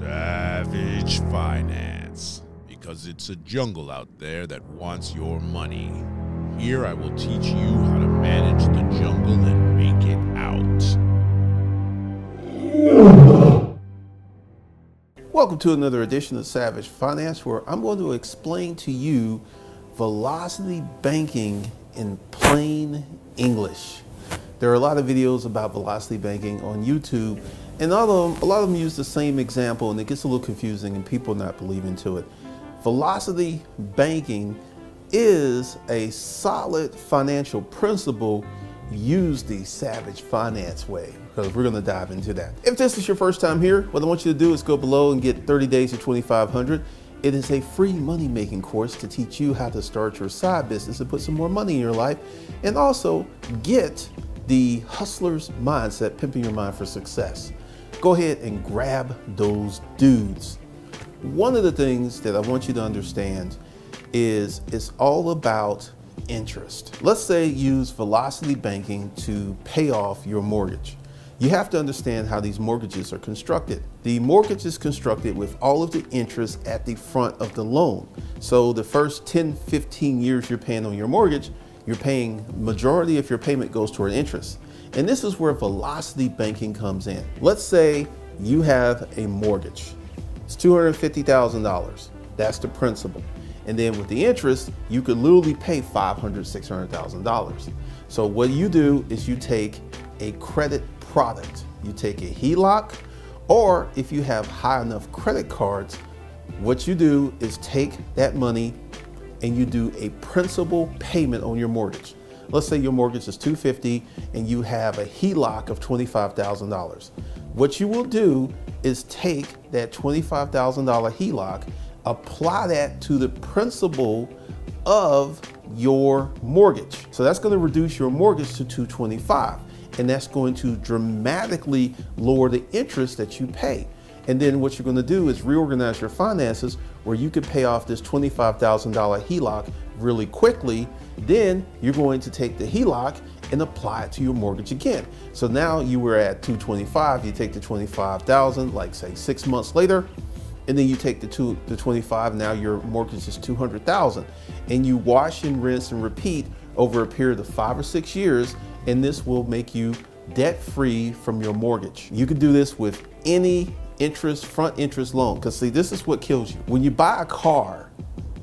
Savage Finance. Because it's a jungle out there that wants your money. Here I will teach you how to manage the jungle and make it out. Welcome to another edition of Savage Finance, where I'm going to explain to you velocity banking in plain English. There are a lot of videos about velocity banking on YouTube, and all of them, a lot of them use the same example, and it gets a little confusing, and people not believing to it. Velocity banking is a solid financial principle used the savage finance way because we're going to dive into that. If this is your first time here, what I want you to do is go below and get 30 days to 2500. It is a free money making course to teach you how to start your side business and put some more money in your life and also get the hustler's mindset, pimping your mind for success. Go ahead and grab those dudes. One of the things that I want you to understand is it's all about interest. Let's say use velocity banking to pay off your mortgage. You have to understand how these mortgages are constructed. The mortgage is constructed with all of the interest at the front of the loan. So the first 10, 15 years you're paying on your mortgage, you're paying majority of your payment goes toward interest. And this is where velocity banking comes in. Let's say you have a mortgage. It's $250,000. That's the principal. And then with the interest, you could literally pay $500,000, $600,000. So what you do is you take a credit product. You take a HELOC, or if you have high enough credit cards, what you do is take that money and you do a principal payment on your mortgage. Let's say your mortgage is 250 and you have a HELOC of $25,000. What you will do is take that $25,000 HELOC, apply that to the principal of your mortgage. So that's going to reduce your mortgage to 225 and that's going to dramatically lower the interest that you pay. And then what you're going to do is reorganize your finances where you could pay off this $25,000 HELOC really quickly. Then you're going to take the HELOC and apply it to your mortgage again. So now you were at 225, you take the 25,000, like say six months later, and then you take the two, the 25, now your mortgage is 200,000. And you wash and rinse and repeat over a period of five or six years, and this will make you debt free from your mortgage. You can do this with any interest, front interest loan. Because see, this is what kills you. When you buy a car,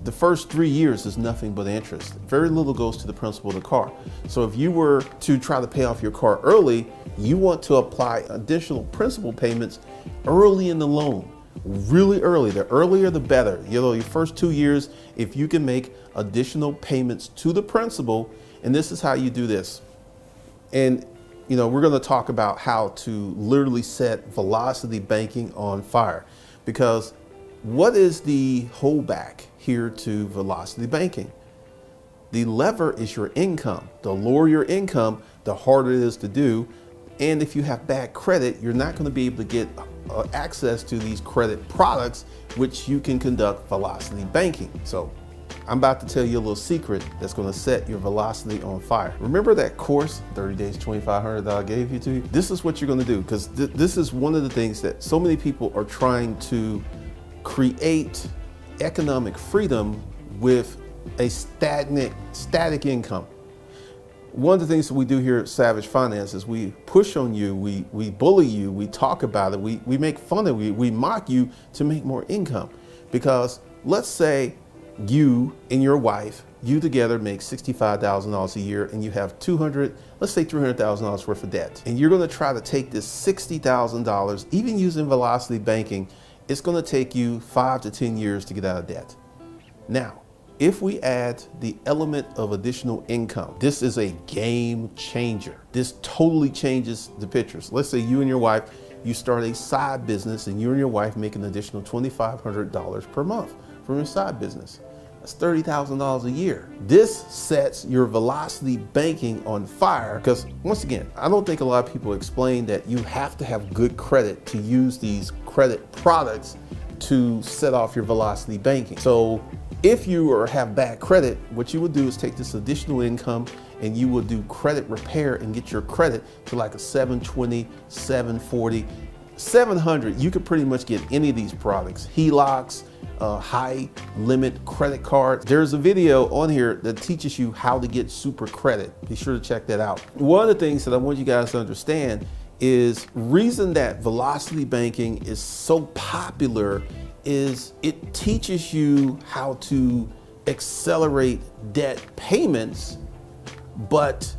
the first three years is nothing but interest. Very little goes to the principal of the car. So if you were to try to pay off your car early, you want to apply additional principal payments early in the loan. Really early. The earlier the better. You know, your first two years, if you can make additional payments to the principal, and this is how you do this. And you know, we're going to talk about how to literally set velocity banking on fire. Because what is the holdback here to velocity banking? The lever is your income. The lower your income, the harder it is to do. And if you have bad credit, you're not going to be able to get uh, access to these credit products, which you can conduct velocity banking. So I'm about to tell you a little secret that's gonna set your velocity on fire. Remember that course, 30 days, 2500 that I gave you to you? This is what you're gonna do, because th this is one of the things that so many people are trying to create economic freedom with a stagnant, static income. One of the things that we do here at Savage Finance is we push on you, we, we bully you, we talk about it, we, we make fun of you, we mock you to make more income. Because let's say you and your wife, you together make $65,000 a year and you have 200, let's say $300,000 worth of debt. And you're gonna try to take this $60,000, even using velocity banking, it's gonna take you five to 10 years to get out of debt. Now, if we add the element of additional income, this is a game changer. This totally changes the pictures. Let's say you and your wife, you start a side business and you and your wife make an additional $2,500 per month from your side business. That's $30,000 a year. This sets your velocity banking on fire because once again, I don't think a lot of people explain that you have to have good credit to use these credit products to set off your velocity banking. So if you are, have bad credit, what you would do is take this additional income and you will do credit repair and get your credit to like a 720, 740, 700, you could pretty much get any of these products. HELOCs, uh, high limit credit cards. There's a video on here that teaches you how to get super credit. Be sure to check that out. One of the things that I want you guys to understand is reason that velocity banking is so popular is it teaches you how to accelerate debt payments, but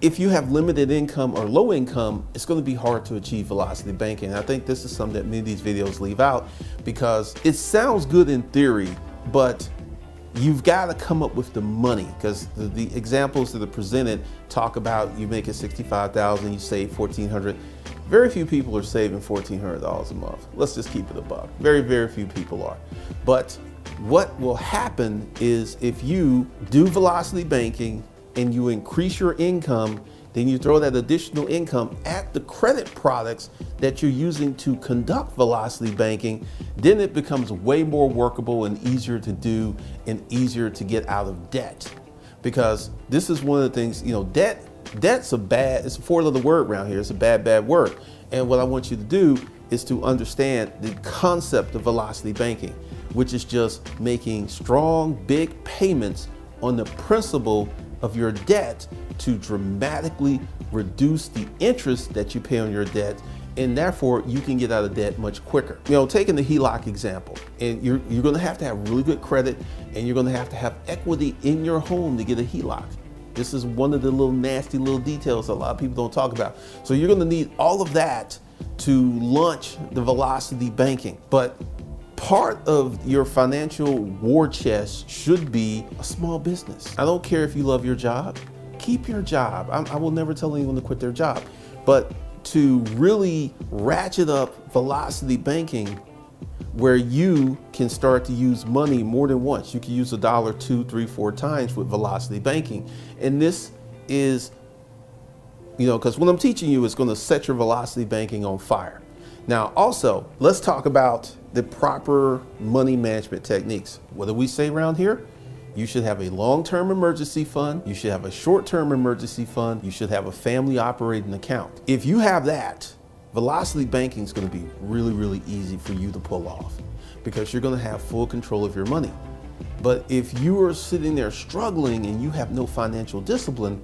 if you have limited income or low income, it's going to be hard to achieve velocity banking. I think this is something that many of these videos leave out because it sounds good in theory, but you've got to come up with the money because the, the, examples that are presented talk about you make it 65,000, you save 1,400. Very few people are saving $1,400 a month. Let's just keep it a buck. Very, very few people are. But what will happen is if you do velocity banking, and you increase your income, then you throw that additional income at the credit products that you're using to conduct velocity banking, then it becomes way more workable and easier to do and easier to get out of debt. Because this is one of the things, you know, debt debt's a bad, it's a four letter word around here. It's a bad, bad word. And what I want you to do is to understand the concept of velocity banking, which is just making strong, big payments on the principal of your debt to dramatically reduce the interest that you pay on your debt and therefore you can get out of debt much quicker. You know, taking the HELOC example, and you're, you're gonna have to have really good credit and you're gonna have to have equity in your home to get a HELOC. This is one of the little nasty little details a lot of people don't talk about. So you're gonna need all of that to launch the velocity banking. But part of your financial war chest should be a small business. I don't care if you love your job, keep your job. I, I will never tell anyone to quit their job. But to really ratchet up velocity banking, where you can start to use money more than once. You can use a dollar two, three, four times with velocity banking. And this is, you know, because what I'm teaching you is going to set your velocity banking on fire. Now, also, let's talk about the proper money management techniques. What do we say around here? You should have a long-term emergency fund. You should have a short-term emergency fund. You should have a family operating account. If you have that, velocity banking is going to be really, really easy for you to pull off because you're going to have full control of your money. But if you are sitting there struggling and you have no financial discipline,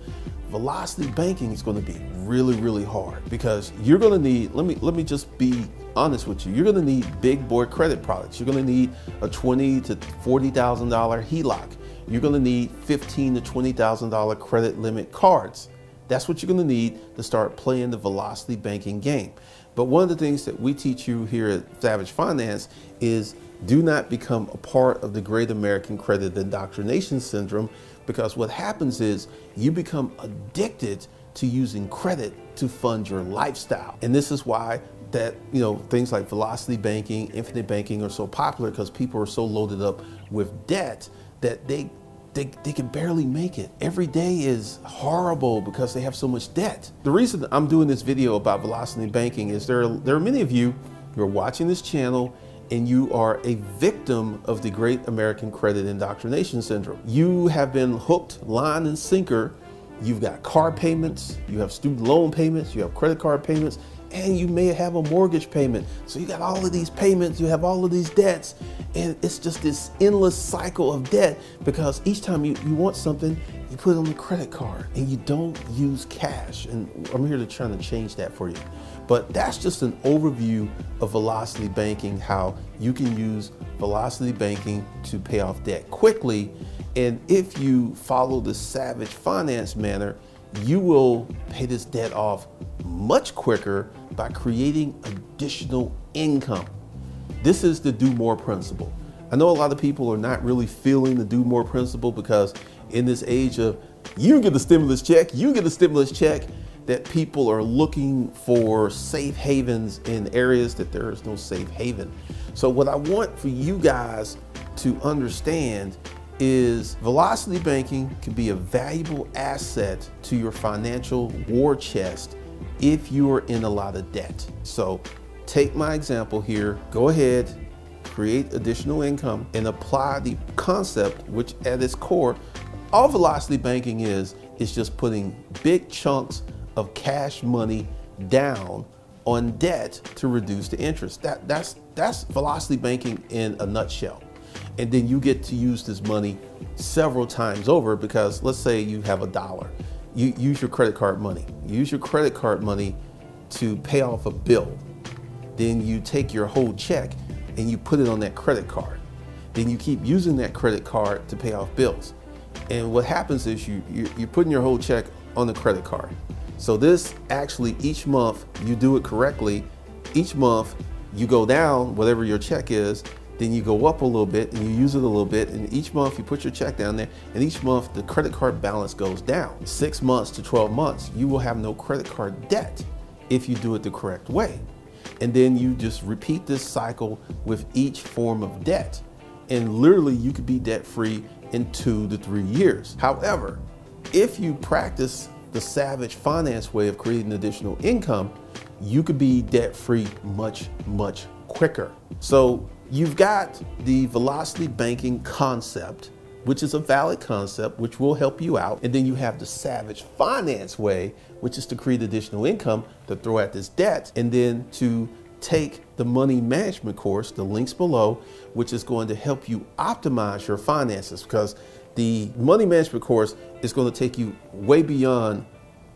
velocity banking is going to be really, really hard because you're going to need, let me, let me just be honest with you. You're going to need big boy credit products. You're going to need a 20 to $40,000 HELOC. You're going to need 15 to $20,000 credit limit cards. That's what you're going to need to start playing the velocity banking game. But one of the things that we teach you here at Savage Finance is do not become a part of the Great American Credit Indoctrination Syndrome because what happens is you become addicted to using credit to fund your lifestyle. And this is why that, you know, things like velocity banking, infinite banking are so popular because people are so loaded up with debt that they they, they can barely make it. Every day is horrible because they have so much debt. The reason I'm doing this video about velocity banking is there are, there are many of you who are watching this channel and you are a victim of the Great American Credit Indoctrination Syndrome. You have been hooked line and sinker. You've got car payments, you have student loan payments, you have credit card payments, and you may have a mortgage payment. So you got all of these payments, you have all of these debts, and it's just this endless cycle of debt because each time you, you want something, you put it on the credit card and you don't use cash. And I'm here to try to change that for you. But that's just an overview of velocity banking, how you can use velocity banking to pay off debt quickly. And if you follow the savage finance manner, you will pay this debt off much quicker by creating additional income. This is the do more principle. I know a lot of people are not really feeling the do more principle because in this age of you get the stimulus check, you get the stimulus check, that people are looking for safe havens in areas that there is no safe haven. So what I want for you guys to understand is velocity banking can be a valuable asset to your financial war chest if you are in a lot of debt. So take my example here, go ahead, create additional income and apply the concept, which at its core, all velocity banking is, is just putting big chunks of cash money down on debt to reduce the interest. That, that's, that's velocity banking in a nutshell. And then you get to use this money several times over because let's say you have a dollar. You use your credit card money. You use your credit card money to pay off a bill. Then you take your whole check and you put it on that credit card. Then you keep using that credit card to pay off bills. And what happens is you, you, you're putting your whole check on the credit card. So this actually each month you do it correctly. Each month you go down whatever your check is, then you go up a little bit and you use it a little bit. And each month you put your check down there and each month the credit card balance goes down. Six months to 12 months, you will have no credit card debt if you do it the correct way. And then you just repeat this cycle with each form of debt. And literally you could be debt free in two to three years. However, if you practice the savage finance way of creating additional income, you could be debt free much, much quicker. So you've got the velocity banking concept, which is a valid concept, which will help you out. And then you have the savage finance way, which is to create additional income to throw at this debt and then to take the money management course, the links below, which is going to help you optimize your finances because the money management course is going to take you way beyond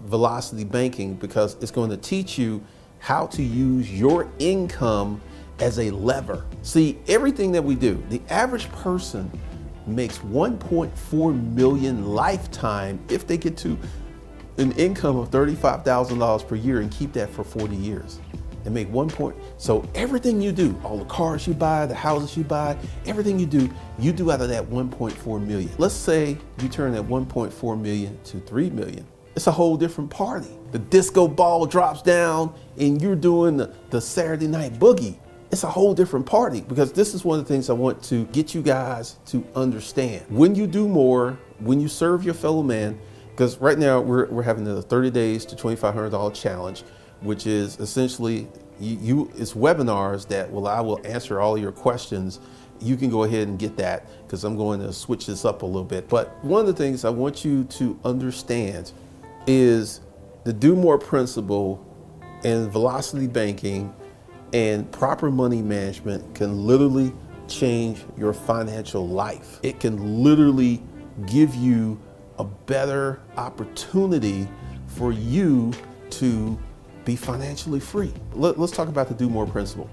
velocity banking because it's going to teach you how to use your income as a lever. See, everything that we do, the average person makes 1.4 million lifetime if they get to an income of $35,000 per year and keep that for 40 years and make one point. So everything you do, all the cars you buy, the houses you buy, everything you do, you do out of that 1.4 million. Let's say you turn that 1.4 million to 3 million. It's a whole different party. The disco ball drops down and you're doing the, the Saturday night boogie. It's a whole different party because this is one of the things I want to get you guys to understand. When you do more, when you serve your fellow man, because right now we're, we're having the 30 days to $2,500 challenge which is essentially you, you, it's webinars that will I will answer all your questions. You can go ahead and get that because I'm going to switch this up a little bit. But one of the things I want you to understand is the do more principle and velocity banking and proper money management can literally change your financial life. It can literally give you a better opportunity for you to be financially free. Let, us talk about the do more principle.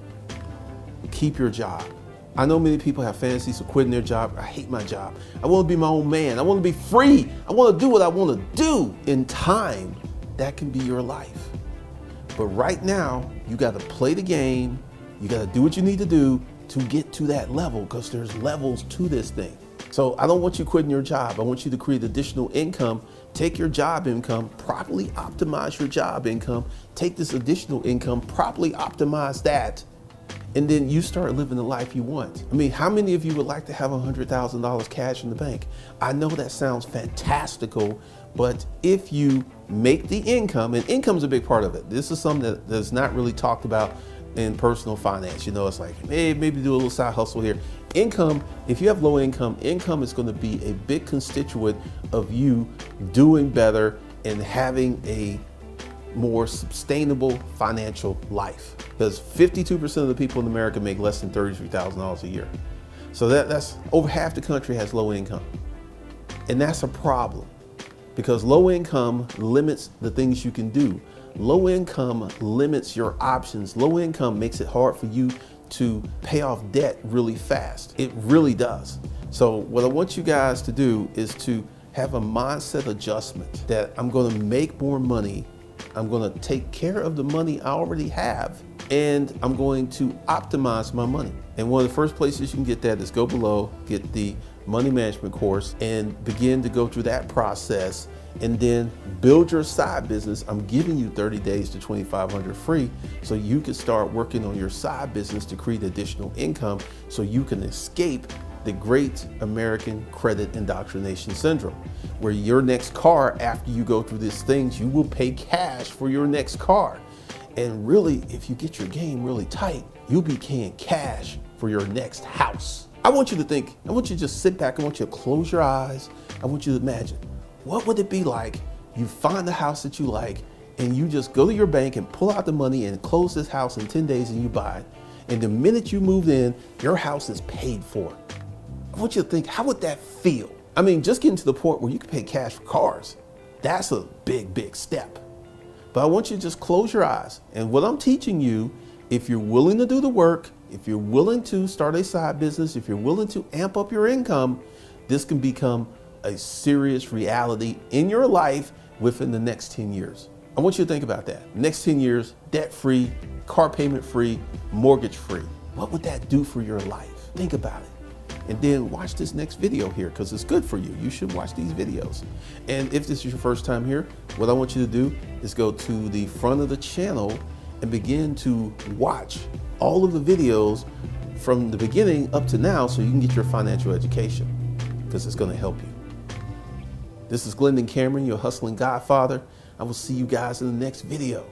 Keep your job. I know many people have fantasies of quitting their job. I hate my job. I want to be my own man. I want to be free. I want to do what I want to do. In time, that can be your life. But right now, you got to play the game. You got to do what you need to do to get to that level because there's levels to this thing. So I don't want you quitting your job. I want you to create additional income Take your job income, properly optimize your job income, take this additional income, properly optimize that, and then you start living the life you want. I mean, how many of you would like to have $100,000 cash in the bank? I know that sounds fantastical, but if you make the income, and income is a big part of it. This is something that, that's not really talked about in personal finance. You know, it's like, hey, maybe do a little side hustle here. Income, if you have low income, income is going to be a big constituent of you doing better and having a more sustainable financial life. Because 52% of the people in America make less than $33,000 a year. So that, that's over half the country has low income. And that's a problem because low income limits the things you can do. Low income limits your options. Low income makes it hard for you to pay off debt really fast. It really does. So what I want you guys to do is to have a mindset adjustment that I'm gonna make more money. I'm gonna take care of the money I already have and I'm going to optimize my money. And one of the first places you can get that is go below, get the money management course and begin to go through that process and then build your side business. I'm giving you 30 days to 2,500 free so you can start working on your side business to create additional income so you can escape the great American credit indoctrination syndrome, where your next car, after you go through these things, you will pay cash for your next car. And really, if you get your game really tight, you'll be paying cash for your next house. I want you to think, I want you to just sit back, I want you to close your eyes, I want you to imagine what would it be like? You find the house that you like, and you just go to your bank and pull out the money and close this house in 10 days and you buy it. And the minute you move in, your house is paid for. I want you to think, how would that feel? I mean, just getting to the point where you can pay cash for cars, that's a big, big step. But I want you to just close your eyes. And what I'm teaching you, if you're willing to do the work, if you're willing to start a side business, if you're willing to amp up your income, this can become a serious reality in your life within the next 10 years. I want you to think about that. Next 10 years, debt free, car payment free, mortgage free. What would that do for your life? Think about it. And then watch this next video here because it's good for you. You should watch these videos. And if this is your first time here, what I want you to do is go to the front of the channel and begin to watch all of the videos from the beginning up to now so you can get your financial education because it's going to help you. This is Glendon Cameron, your hustling godfather. I will see you guys in the next video.